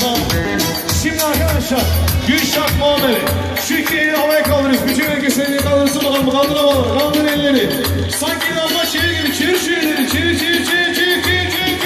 tam Şimdi arkadaşlar Gülşah muamele Şu iki eli havaya kaldırırız Bütün herkes elini kaldırsın bakalım Kaldır havalı Kaldır elleri Sanki inanma şehir gibi Çevir şu elleri Çevir çevir çevir çevir çevir çevir çevir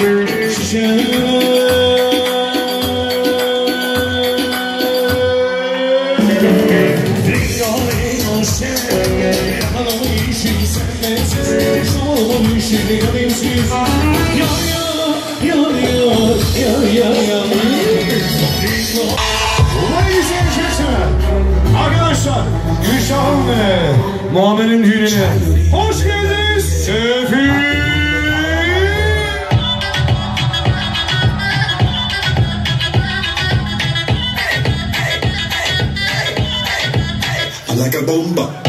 çevir Şişe Ladies Gülşah'ın ve Muammer'in düğününe hoş geldiniz. Sefil. like a bomba.